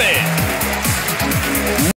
it.